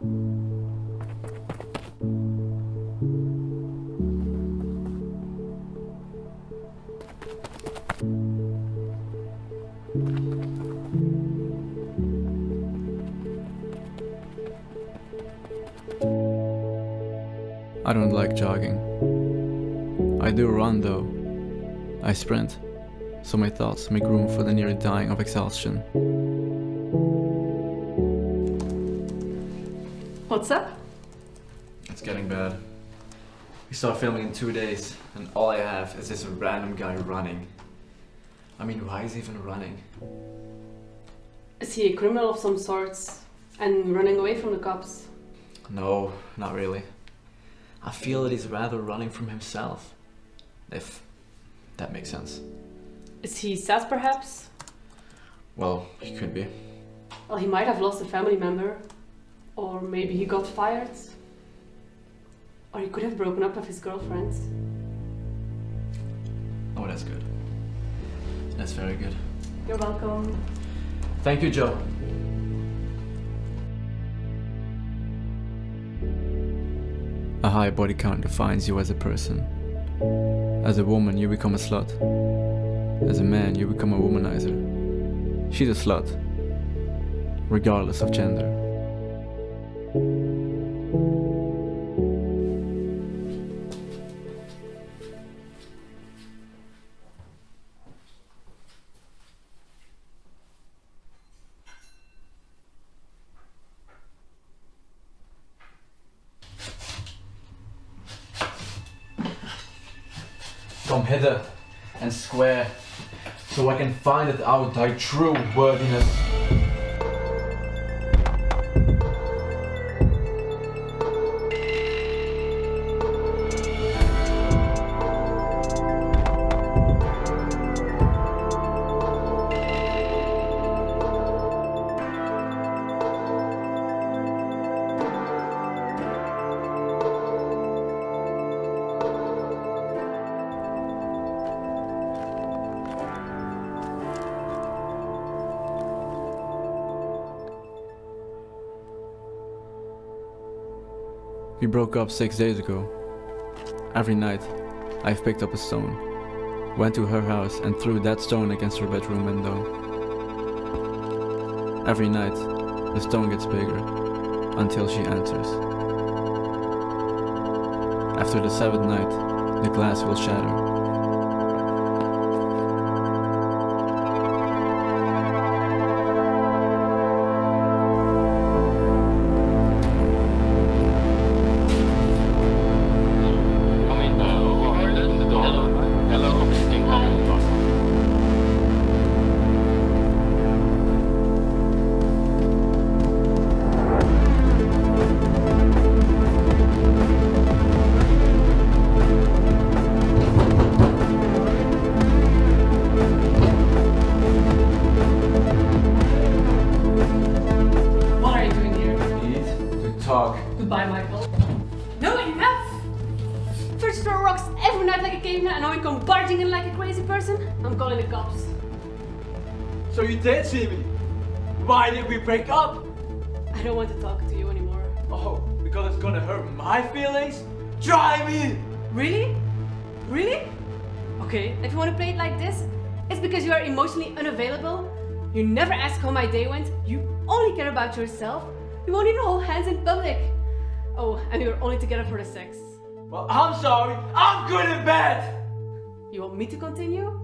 I don't like jogging. I do run though. I sprint, so my thoughts make room for the near dying of exhaustion. What's up? It's getting bad. We start filming in two days, and all I have is this random guy running. I mean, why is he even running? Is he a criminal of some sorts and running away from the cops? No, not really. I feel that he's rather running from himself. If that makes sense. Is he sad perhaps? Well, he could be. Well, he might have lost a family member. Or maybe he got fired. Or he could have broken up with his girlfriend. Oh, that's good. That's very good. You're welcome. Thank you, Joe. A high body count defines you as a person. As a woman, you become a slut. As a man, you become a womanizer. She's a slut, regardless of gender. Come hither and square, so I can find it out thy true worthiness. We broke up six days ago. Every night, I've picked up a stone, went to her house and threw that stone against her bedroom window. Every night, the stone gets bigger, until she answers. After the seventh night, the glass will shatter. Crazy person? I'm calling the cops. So you did see me. Why did we break up? I don't want to talk to you anymore. Oh, because it's gonna hurt my feelings? Try me! Really? Really? Okay, if you want to play it like this, it's because you are emotionally unavailable. You never ask how my day went. You only care about yourself. You won't even hold hands in public. Oh, and you're only together for the sex. Well, I'm sorry. I'm good in bed! You want me to continue?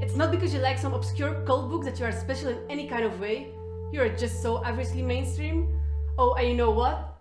It's not because you like some obscure cult book that you are special in any kind of way. You are just so obviously mainstream. Oh, and you know what?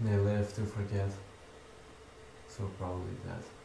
They live to forget. So probably that.